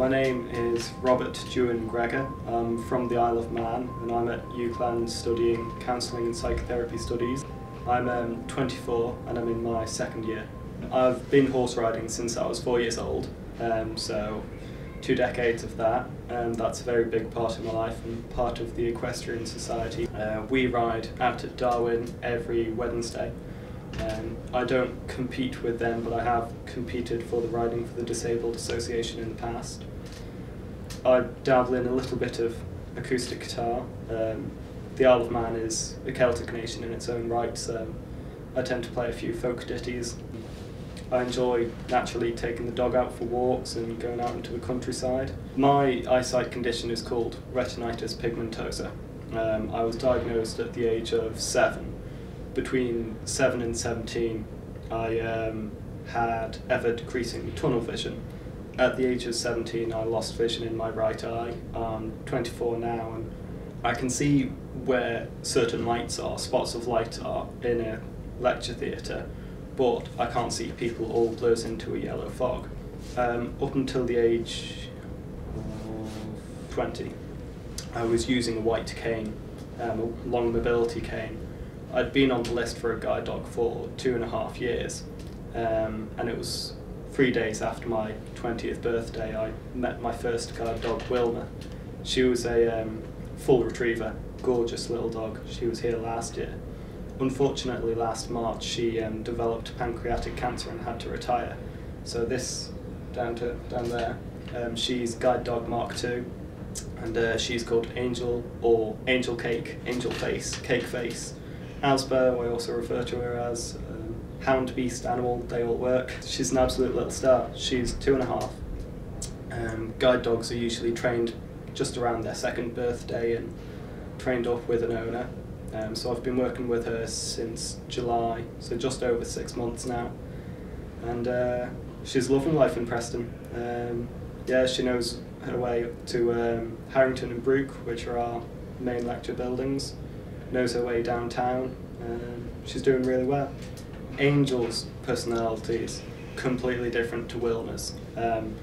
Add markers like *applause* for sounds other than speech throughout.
My name is Robert Dewan Gregor. I'm from the Isle of Man and I'm at UCLan studying counselling and psychotherapy studies. I'm um, 24 and I'm in my second year. I've been horse riding since I was four years old, um, so two decades of that, and that's a very big part of my life and part of the Equestrian Society. Uh, we ride out at Darwen every Wednesday. Um, I don't compete with them, but I have competed for the Riding for the Disabled Association in the past. I dabble in a little bit of acoustic guitar. Um, the Isle of Man is a Celtic nation in its own right, so I tend to play a few folk ditties. I enjoy naturally taking the dog out for walks and going out into the countryside. My eyesight condition is called retinitis pigmentosa. Um, I was diagnosed at the age of seven between 7 and 17, I um, had ever decreasing tunnel vision. At the age of 17, I lost vision in my right eye. I'm 24 now, and I can see where certain lights are, spots of light are in a lecture theatre, but I can't see people all blurs into a yellow fog. Um, up until the age of 20, I was using a white cane, um, a long mobility cane, I'd been on the list for a guide dog for two and a half years, um, and it was three days after my 20th birthday I met my first guide dog, Wilma. She was a um, full retriever, gorgeous little dog. She was here last year. Unfortunately, last March she um, developed pancreatic cancer and had to retire. So this down to down there, um, she's guide dog Mark II, and uh, she's called Angel or Angel Cake, Angel Face, Cake Face. Asbo, I also refer to her as um, hound beast animal, they all work. She's an absolute little star. She's two and a half. Um, guide dogs are usually trained just around their second birthday and trained off with an owner. Um, so I've been working with her since July, so just over six months now. And uh, she's loving life in Preston. Um, yeah, she knows her way to um, Harrington and Brook, which are our main lecture buildings knows her way downtown. Um, she's doing really well. Angel's personality is completely different to Wilma's. Um,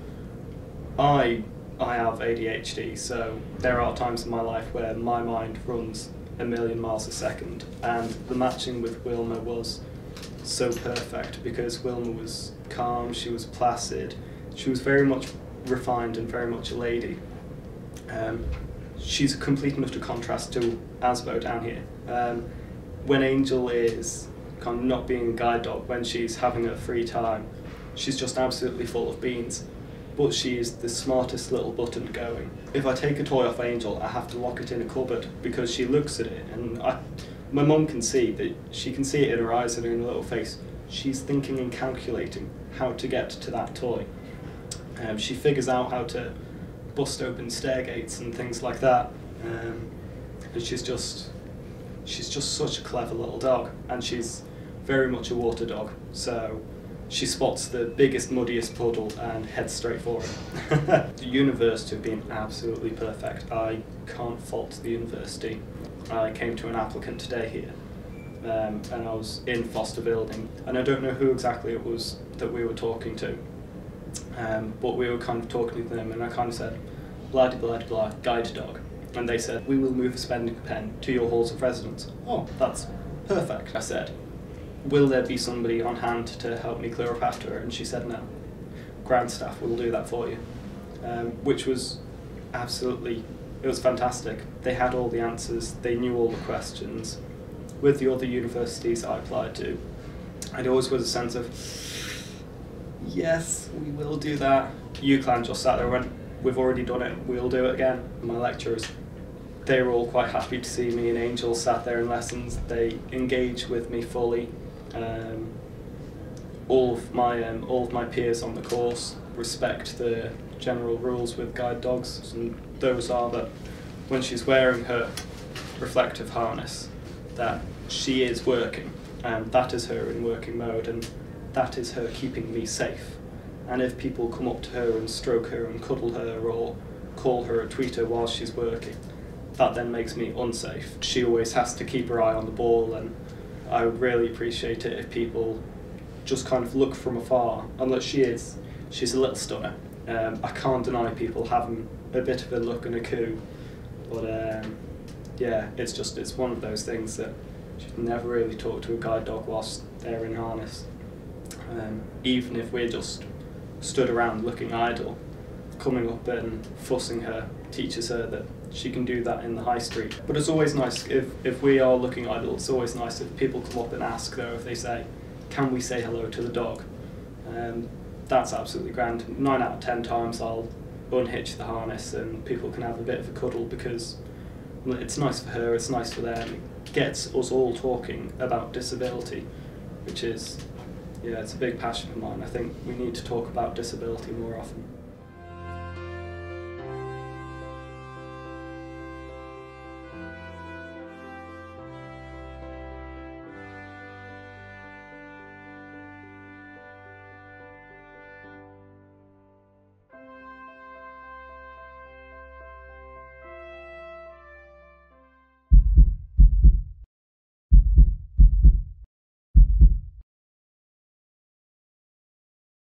I I have ADHD, so there are times in my life where my mind runs a million miles a second, and the matching with Wilma was so perfect because Wilma was calm, she was placid, she was very much refined and very much a lady. Um, she's complete enough to contrast to Asbo down here. Um, when Angel is kind of not being a guide dog, when she's having her free time, she's just absolutely full of beans. But she is the smartest little button going. If I take a toy off Angel, I have to lock it in a cupboard because she looks at it, and I, my mum can see that she can see it in her eyes and in her little face. She's thinking and calculating how to get to that toy. Um, she figures out how to bust open stair gates and things like that. Um, and she's just she's just such a clever little dog, and she's very much a water dog. So she spots the biggest, muddiest puddle and heads straight for it. *laughs* the university have been absolutely perfect. I can't fault the university. I came to an applicant today here, um, and I was in Foster Building, and I don't know who exactly it was that we were talking to, um, but we were kind of talking to them, and I kind of said, blah blah blah, guide dog. And they said, we will move a spending pen to your halls of residence. Oh, that's perfect, I said. Will there be somebody on hand to help me clear up after her? And she said, no. Ground staff will do that for you. Um, which was absolutely, it was fantastic. They had all the answers, they knew all the questions. With the other universities I applied to, I always was a sense of, yes, we will do that. UCLan just sat there and went, we've already done it, we'll do it again. My lecturers, they were all quite happy to see me and Angel sat there in lessons. They engaged with me fully. Um, all of my um, all of my peers on the course respect the general rules with guide dogs, and those are that when she's wearing her reflective harness, that she is working, and that is her in working mode, and that is her keeping me safe. And if people come up to her and stroke her and cuddle her or call her a tweeter while she's working, that then makes me unsafe. She always has to keep her eye on the ball, and I would really appreciate it if people just kind of look from afar. That she is, she's a little stunner. Um, I can't deny people having a bit of a look and a coo, but um, yeah, it's just it's one of those things that should never really talk to a guide dog whilst they're in harness. Um, even if we're just stood around looking idle, coming up and fussing her teaches her that she can do that in the high street. But it's always nice if, if we are looking idle, it's always nice if people come up and ask though if they say, can we say hello to the dog? Um, that's absolutely grand. Nine out of ten times I'll unhitch the harness and people can have a bit of a cuddle because it's nice for her, it's nice for them. It gets us all talking about disability, which is, yeah, it's a big passion of mine. I think we need to talk about disability more often.